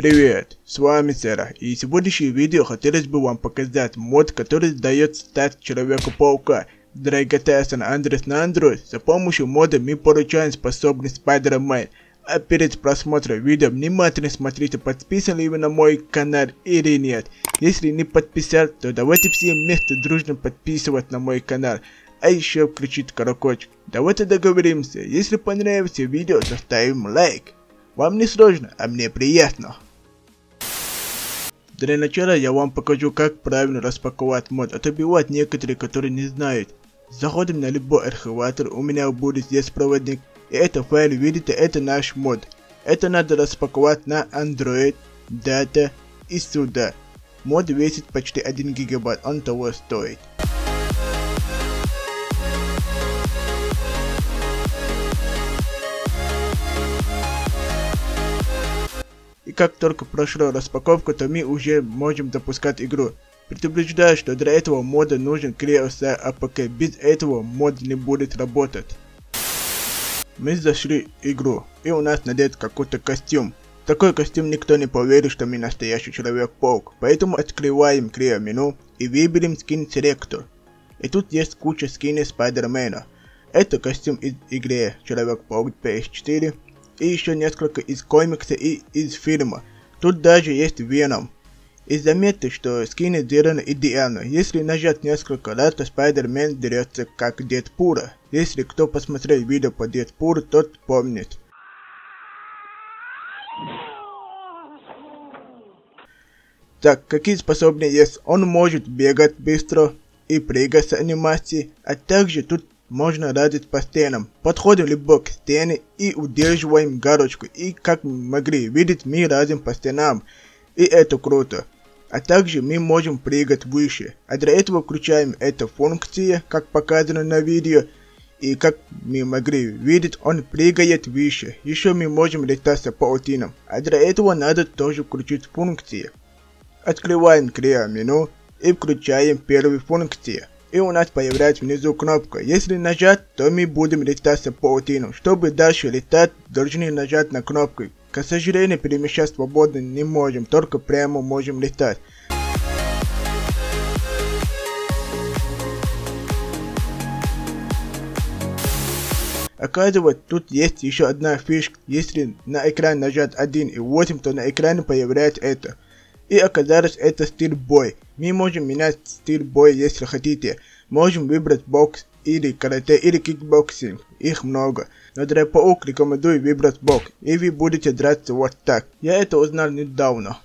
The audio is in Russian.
Привет, с вами Сера, и сегодняшнее видео хотелось бы вам показать мод, который дает стать Человеку-паука для GTA San Andreas на Android. За помощью мода мы получаем способность Spider-Man. А перед просмотром видео внимательно смотрите, подписан ли вы на мой канал или нет. Если не подписал, то давайте все вместе дружно подписывать на мой канал. А еще включить колокольчик. Давайте договоримся, если понравится видео, то ставим лайк. Вам не сложно, а мне приятно. Для начала я вам покажу, как правильно распаковать мод, а то бывают некоторые, которые не знают. Заходим на любой архиватор, у меня будет здесь проводник, и это файл, видите, это наш мод. Это надо распаковать на Android, Data и сюда. Мод весит почти 1 гигабайт, он того стоит. Как только прошла распаковка, то мы уже можем запускать игру. Предупреждаю, что для этого мода нужен ClearStar APK, без этого мод не будет работать. Мы зашли игру, и у нас надет какой-то костюм. Такой костюм никто не поверит, что мы настоящий Человек-паук, поэтому открываем Clear меню и выберем скин Selector. И тут есть куча скинов Спайдермена. Это костюм из игры Человек-паук PS4, и еще несколько из комикса и из фильма. Тут даже есть Веном. И заметьте, что скины сделаны идеально. Если нажать несколько раз, то Спайдермен дерется как Дедпура. Если кто посмотрел видео по Дедпуру, тот помнит. Так, какие способности есть? Он может бегать быстро и прыгать с анимацией, а также тут можно радить по стенам. Подходим либо к стене и удерживаем галочку. И как могли видеть, мы радим по стенам. И это круто. А также мы можем прыгать выше. А для этого включаем эту функцию, как показано на видео. И как мы могли видеть, он прыгает выше. Еще мы можем летать по паутинам. А для этого надо тоже включить функции. Открываем Clear меню и включаем первую функцию и у нас появляется внизу кнопка. Если нажать, то мы будем летать паутину. Чтобы дальше летать, должны нажать на кнопку. К сожалению, перемещать свободно не можем, только прямо можем летать. Оказывается, тут есть еще одна фишка. Если на экран нажать 1 и 8, то на экране появляется это. И оказалось это стиль бой. Мы можем менять стиль боя если хотите. Можем выбрать бокс или карате или кикбоксинг. Их много. Но для паук рекомендую выбрать бокс. И вы будете драться вот так. Я это узнал недавно.